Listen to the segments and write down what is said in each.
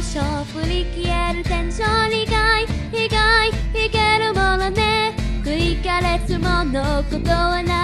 交振り切れる天井利害被害いけるものね。食いかれつものことはない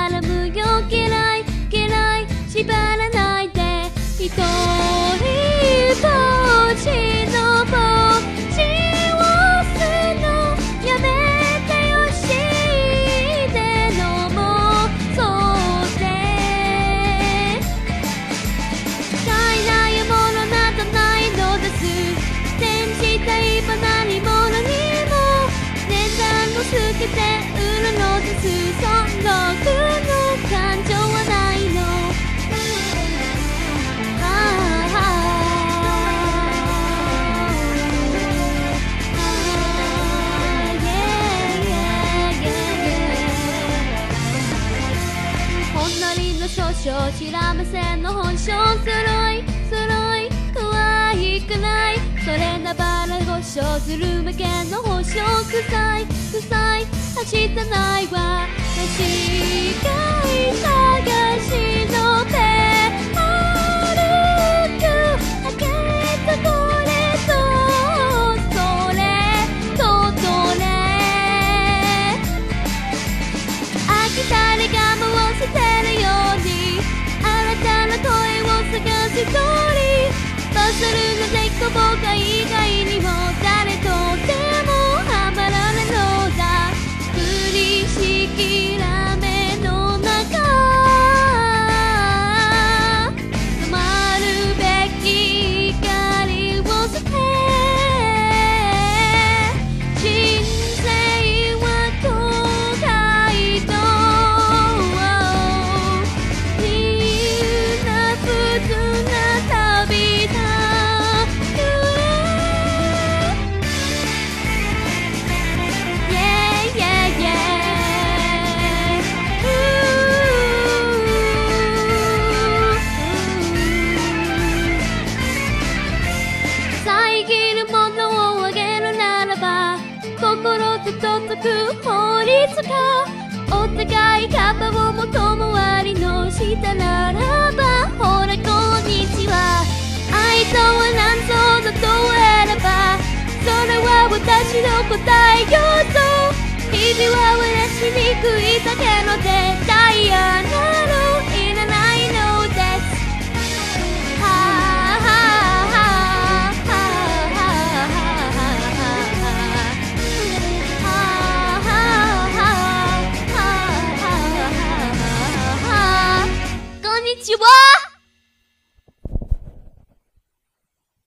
少々知ら目線の本性すろいすろい可愛くない。それなばら保証する向けの保証臭い臭いはしたないわ。するのでこぼが以外にもと届く法律かお互いカバをも共割りのしたならばほらこんにちは。愛とは何ぞだとあればそれは私の答えよと日々は私にくいだけのでダイヤなら you all.